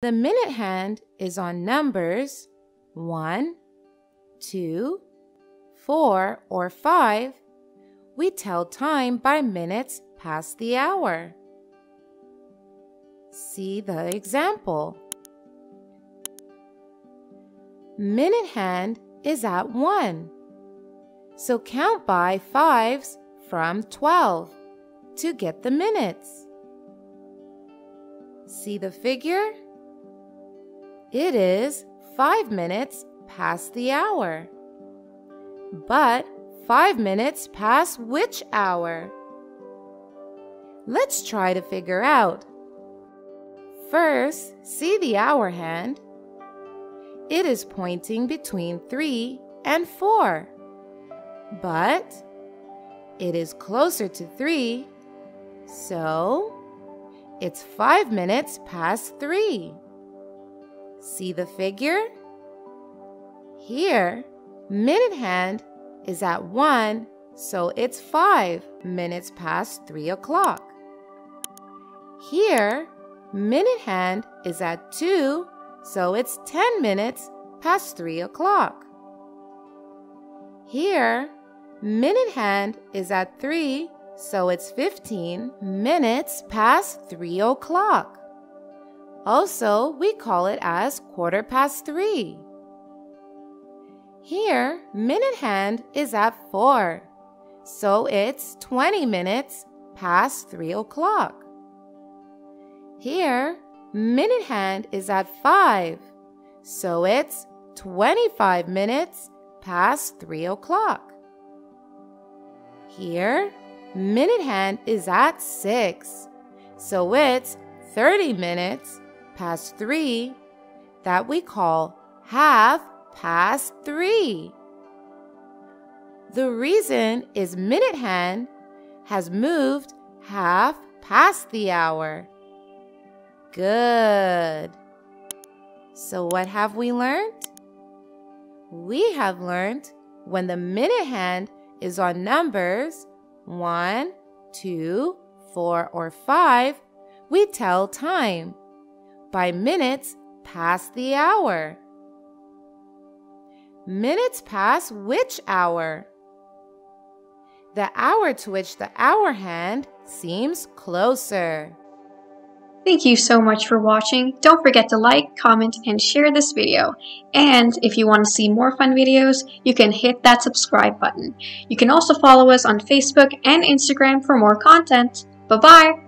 The minute hand is on numbers 1, 2, 4, or 5. We tell time by minutes past the hour. See the example. Minute hand is at 1. So count by fives from 12 to get the minutes. See the figure? It is 5 minutes past the hour. But 5 minutes past which hour? Let's try to figure out. First, see the hour hand. It is pointing between 3 and 4. But it is closer to 3, so it's 5 minutes past 3. See the figure? Here, minute hand is at 1, so it's 5 minutes past 3 o'clock. Here, minute hand is at 2, so it's 10 minutes past 3 o'clock. Here, minute hand is at 3, so it's 15 minutes past 3 o'clock. Also, we call it as quarter past 3. Here, minute hand is at 4, so it's 20 minutes past 3 o'clock. Here, minute hand is at 5, so it's 25 minutes past 3 o'clock. Here, minute hand is at 6, so it's 30 minutes past 3 that we call half past 3. The reason is minute hand has moved half past the hour. Good. So, what have we learned? We have learned when the minute hand is on numbers 1, 2, 4, or 5, we tell time by minutes past the hour. Minutes past which hour? The hour to which the hour hand seems closer. Thank you so much for watching. Don't forget to like, comment, and share this video. And if you want to see more fun videos, you can hit that subscribe button. You can also follow us on Facebook and Instagram for more content. Bye-bye!